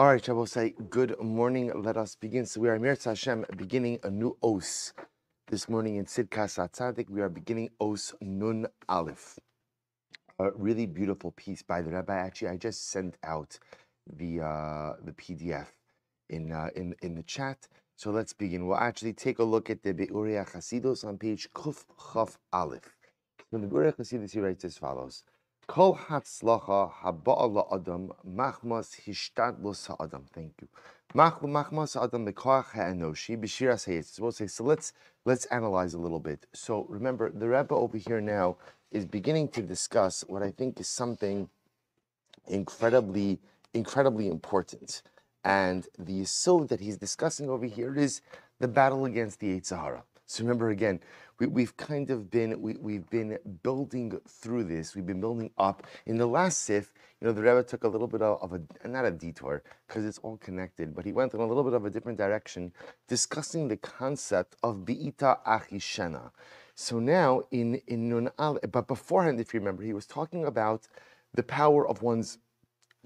All right, Shabbos say good morning. Let us begin. So we are Mir Hashem beginning a new os. This morning in Tzidkas Hatzaddik, we are beginning os Nun Aleph. A really beautiful piece by the Rabbi. Actually, I just sent out the uh, the PDF in uh, in in the chat. So let's begin. We'll actually take a look at the Be'uria Chasidos on page Kuf Chaf Aleph. So the Be'uria Chasidos he writes as follows. Kol hatzlacha haba'ala adam machmas hishtadlos ha'adam. Thank you. Machmas adam bekoach ha'enoshi b'shiras hayetzis. So. Let's let's analyze a little bit. So remember, the Rebbe over here now is beginning to discuss what I think is something incredibly incredibly important. And the so that he's discussing over here is the battle against the yetzer hara. So remember again, we, have kind of been we, we've been building through this. We've been building up. In the last sif, you know, the Rebbe took a little bit of, of a not a detour because it's all connected, but he went in a little bit of a different direction, discussing the concept of biita achishena. So now in in Nun Al, but beforehand, if you remember, he was talking about the power of one's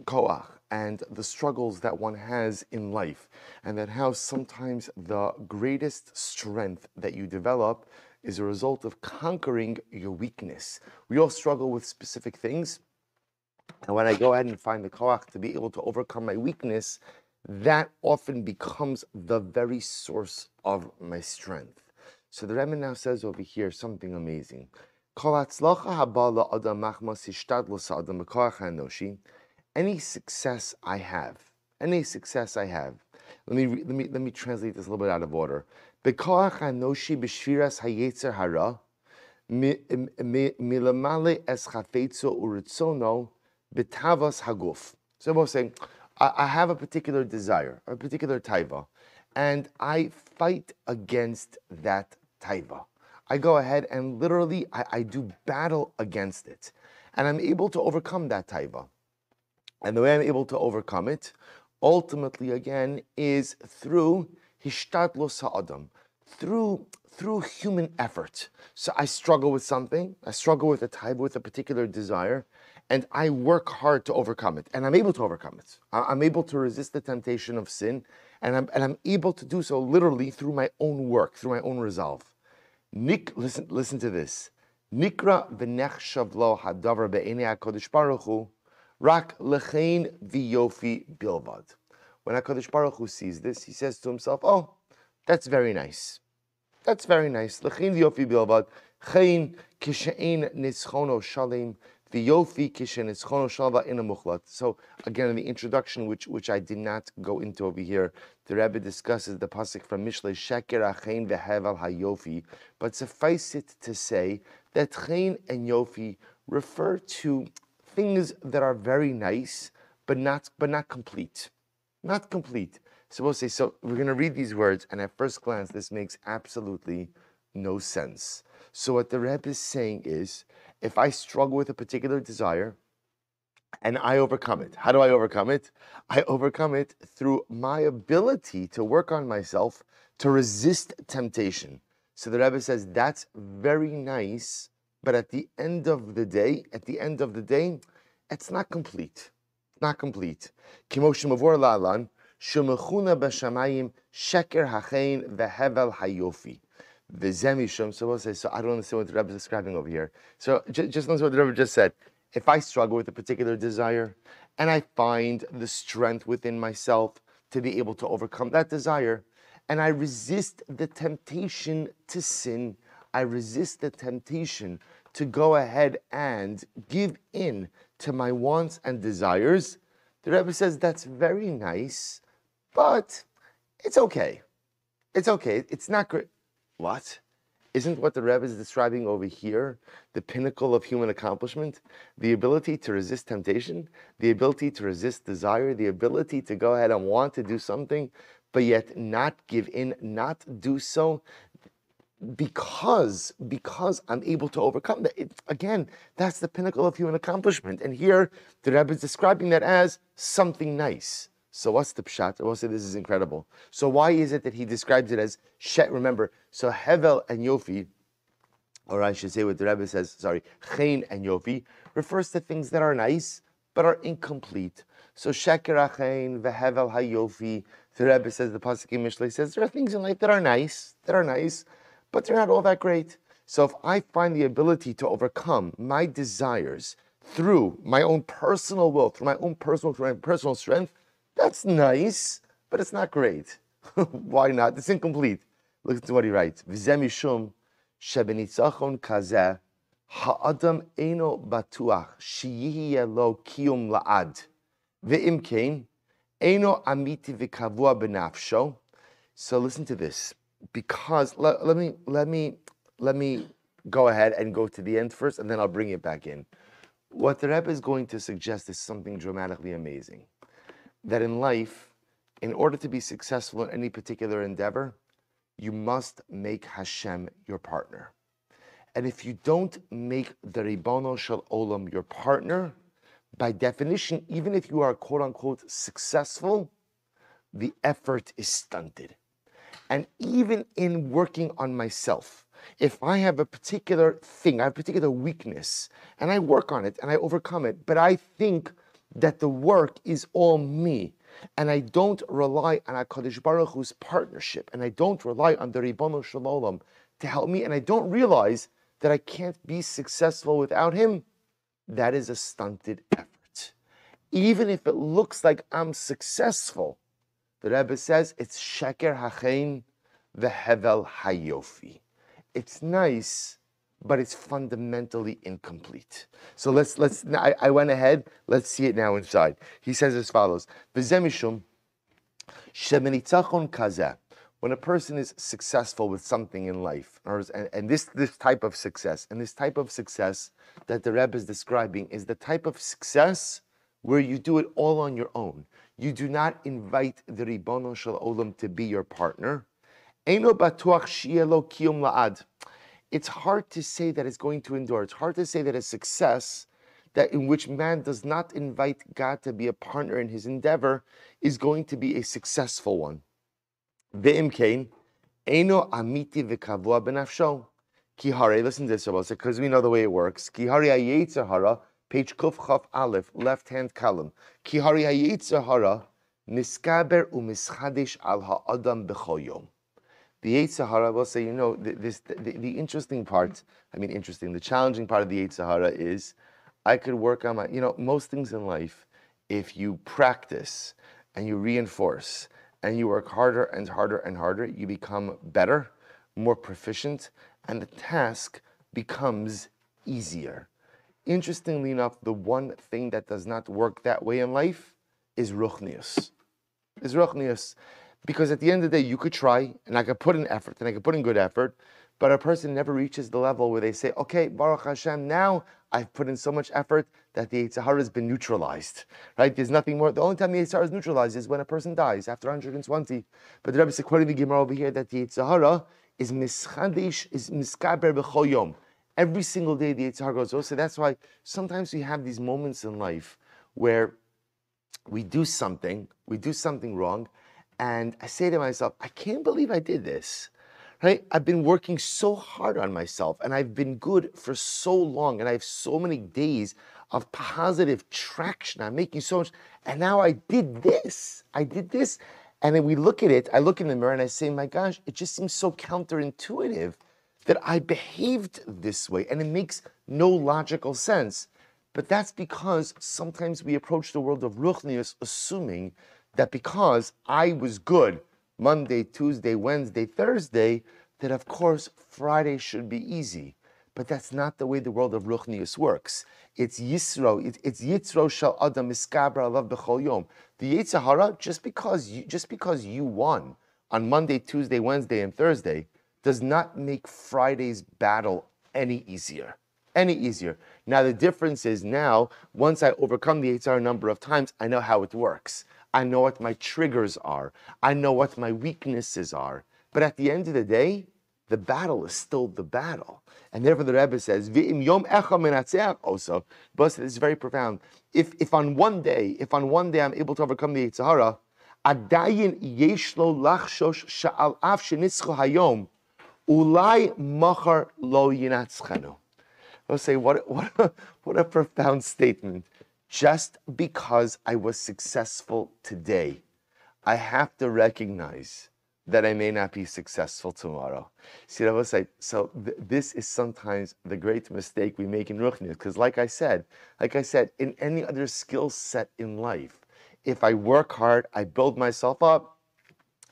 koach and the struggles that one has in life, and that how sometimes the greatest strength that you develop is a result of conquering your weakness. We all struggle with specific things. And when I go ahead and find the koach to be able to overcome my weakness, that often becomes the very source of my strength. So the Rebbe now says over here something amazing. Any success I have, any success I have, let me, let me, let me translate this a little bit out of order. Bekoach anoshi b'shviras hayetzer hara, milamale es chafetzo uritzono betavas haguf. So I'm saying, I have a particular desire, a particular taiva, and I fight against that taiva. I go ahead and literally I, I, do battle against it. And I'm able to overcome that taiva. And the way I'm able to overcome it, ultimately again, is through hishtadlos ha'adam, through through human effort. So I struggle with something, I struggle with a type, with a particular desire, and I work hard to overcome it. And I'm able to overcome it. I'm able to resist the temptation of sin, and I'm, and I'm able to do so literally through my own work, through my own resolve. Nik, listen, listen to this. Nikra v'nechshav lo hadavar be'enei HaKadosh Baruch Hu, rak lechein v'yofi bilvad. When HaKadosh Baruch Hu sees this, he says to himself, oh, that's very nice. That's very nice. L'chein v'yofi bilvad. Chein kishein nischono shalim. V'yofi kishen nischono shalva in a muchlat. So again, in the introduction, which which I did not go into over here, the Rebbe discusses the pasuk from Mishlei Sheker Achein v'hevel hayofi. But suffice it to say that chein and yofi refer to things that are very nice, but not but not complete, not complete. So we'll say, so we're going to read these words, and at first glance, this makes absolutely no sense. So what the Rebbe is saying is, if I struggle with a particular desire, and I overcome it. How do I overcome it? I overcome it through my ability to work on myself to resist temptation. So the Rebbe says that's very nice, but at the end of the day, at the end of the day, it's not complete. Not complete. Kimoshim avor lalan, Shumachuna b'shamayim sheker hachein vehevel hayofi. V'zemishum. So we'll say, so I don't understand what the Rebbe is describing over here. So just, just listen to what the Rebbe just said. If I struggle with a particular desire, and I find the strength within myself to be able to overcome that desire, and I resist the temptation to sin, I resist the temptation to go ahead and give in to my wants and desires, the Rebbe says that's very nice, but it's okay. It's okay. It's not great. What? Isn't what the Rebbe is describing over here the pinnacle of human accomplishment? The ability to resist temptation, the ability to resist desire, the ability to go ahead and want to do something, but yet not give in, not do so because because I'm able to overcome that. It, again, that's the pinnacle of human accomplishment. And here the Rebbe is describing that as something nice. So what's the pshat? I will say this is incredible. So why is it that he describes it as shet? Remember, so Hevel and Yofi, or I should say what the Rebbe says, sorry, Chen and Yofi, refers to things that are nice but are incomplete. So sheker achein vehevel hayofi. The Rebbe says the pasuk in Mishlei says there are things in life that are nice, that are nice, but they're not all that great. So if I find the ability to overcome my desires through my own personal will, through my own personal my personal strength, that's nice, but it's not great. Why not? It's incomplete. Listen to what he writes. V'zemishum shebenitzachon kazeh ha'adam eno batuach shiyihye lo kiyum la'ad. Ve'im kein eno amiti v'kavua benafsho. So listen to this, because let, let me let me let me go ahead and go to the end first, and then I'll bring it back in. What the Rebbe is going to suggest is something dramatically amazing. That in life, in order to be successful in any particular endeavor, you must make Hashem your partner. And if you don't make the Ribono Shel Olam your partner, by definition, even if you are quote unquote successful, the effort is stunted. And even in working on myself, if I have a particular thing, I have a particular weakness, and I work on it and I overcome it, but I think that the work is all me, and I don't rely on HaKadosh Baruch Hu's partnership, and I don't rely on the Ribono Shel Olam to help me, and I don't realize that I can't be successful without him, that is a stunted effort. Even if it looks like I'm successful, the Rebbe says it's sheker hachein vehevel hayofi. It's nice, but it's fundamentally incomplete. So let's let's. I, I went ahead. Let's see it now inside. He says as follows: V'zemishum shemenitzachon kazeh. When a person is successful with something in life, or, and, and this this type of success, and this type of success that the Rebbe is describing is the type of success where you do it all on your own. You do not invite the Ribono Shel Olam to be your partner. It's hard to say that it's going to endure. It's hard to say that a success that in which man does not invite God to be a partner in his endeavor is going to be a successful one. Eno amiti v'kavua benafsho. Kihare, listen to this, because we know the way it works. Kihari hayetzahara, page kuf chaf aleph, left hand column. Kihari hayetzahara, niskaber u'mischadesh al ha'adam b'choyom the yetzer hara, will say, you know, this, the, the, interesting part, I mean, interesting, the challenging part of the Sahara is I could work on my, you know, most things in life, if you practice and you reinforce and you work harder and harder and harder, you become better, more proficient, and the task becomes easier. Interestingly enough, the one thing that does not work that way in life is ruchnius. Is ruchnius. Because at the end of the day, you could try, and I could put in effort, and I could put in good effort, but a person never reaches the level where they say, okay, Baruch Hashem, now I've put in so much effort that the Yitzhahara has been neutralized, right? There's nothing more. The only time the Yitzhahara is neutralized is when a person dies after 120. But the Rebbe is quoting the Gemara over here that the Yitzhahara is mischadish, is miskaber b'choyom. Every single day the Yitzhahara goes. Oh, so that's why sometimes we have these moments in life where we do something, we do something wrong, and I say to myself, I can't believe I did this. Right? I've been working so hard on myself and I've been good for so long and I have so many days of positive traction. I'm making so much. And now I did this. I did this. And then we look at it, I look in the mirror and I say, my gosh, it just seems so counterintuitive that I behaved this way. And it makes no logical sense. But that's because sometimes we approach the world of Ruchnius assuming that because I was good Monday, Tuesday, Wednesday, Thursday, that of course Friday should be easy. But that's not the way the world of Ruchnius works. It's Yisro, it's Yitzro Shal Adam Iskabra Alav B'chol Yom. The Yitzhahara, just because you, just because you won on Monday, Tuesday, Wednesday, and Thursday, does not make Friday's battle any easier. Any easier. Now the difference is now, once I overcome the Yitzhahara number of times, I know how it works. I know what my triggers are. I know what my weaknesses are. But at the end of the day, the battle is still the battle. And therefore the Rebbe says, V'im yom also. But it's very profound. If, if on one day, if on one day I'm able to overcome the Yitzhahara, adayin yesh lo lachshosh sha'al af hayom, ulai machar lo yinatzchenu. I'll say, what, what, a, what a profound statement just because I was successful today, I have to recognize that I may not be successful tomorrow. See, I was like, so th- this is sometimes the great mistake we make in Ruchnius, because like I said, like I said, in any other skill set in life, if I work hard, I build myself up,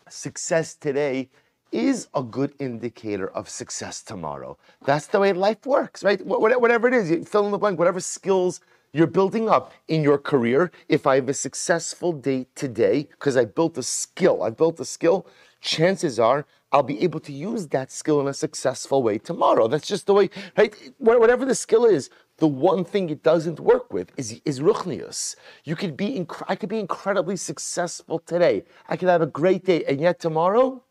success today is a good indicator of success tomorrow. That's the way life works, right? Whatever it is, you fill in the blank, whatever skills you're building up in your career. If I have a successful day today, because I built a skill, I built a skill, chances are I'll be able to use that skill in a successful way tomorrow. That's just the way, right? Whatever the skill is, the one thing it doesn't work with is, is ruchnius. You could be, inc- I could be incredibly successful today. I could have a great day, and yet tomorrow,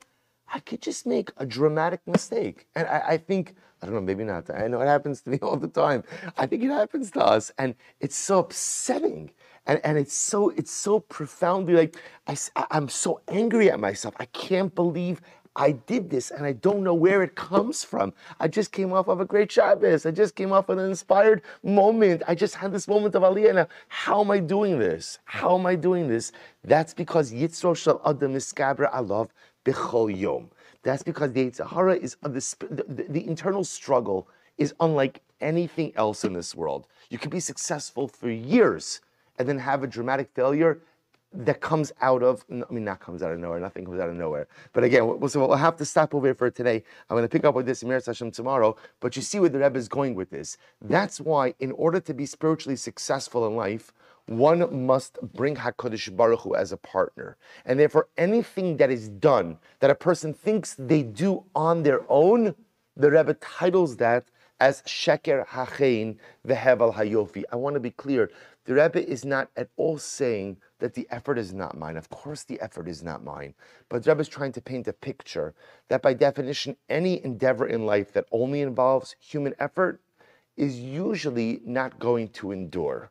I could just make a dramatic mistake. And I, I, think, I don't know, maybe not. I know it happens to me all the time. I think it happens to us. And it's so upsetting. And, and it's so it's so profoundly like I, I'm so angry at myself. I can't believe I did this and I don't know where it comes from. I just came off of a great Shabbos. I just came off of an inspired moment. I just had this moment of Aliyah. Now, how am I doing this? How am I doing this? That's because Yitzro Shal Adam Miskabra Alav Yom. That's because the Sahara is the, the, the internal struggle is unlike anything else in this world. You can be successful for years and then have a dramatic failure that comes out of, I mean, not comes out of nowhere, nothing comes out of nowhere. But again, we'll, so we'll have to stop over here for today. I'm going to pick up with this in Meretz Hashem tomorrow, but you see where the Rebbe is going with this. That's why, in order to be spiritually successful in life, one must bring HaKadosh Baruch Hu as a partner. And therefore, anything that is done that a person thinks they do on their own, the Rebbe titles that as Sheker Hachein Veheval Hayofi. I want to be clear. The Rebbe is not at all saying that the effort is not mine. Of course, the effort is not mine. But the Rebbe is trying to paint a picture that, by definition, any endeavor in life that only involves human effort is usually not going to endure.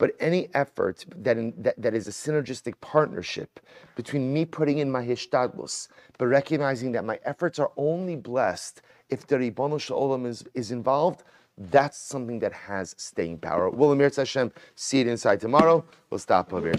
But any effort that, in, that, that is a synergistic partnership between me putting in my hishtadlus, but recognizing that my efforts are only blessed if the Ribono Shel Olam is, is involved, that's something that has staying power. We'll Amir Hashem see it inside tomorrow. We'll stop over.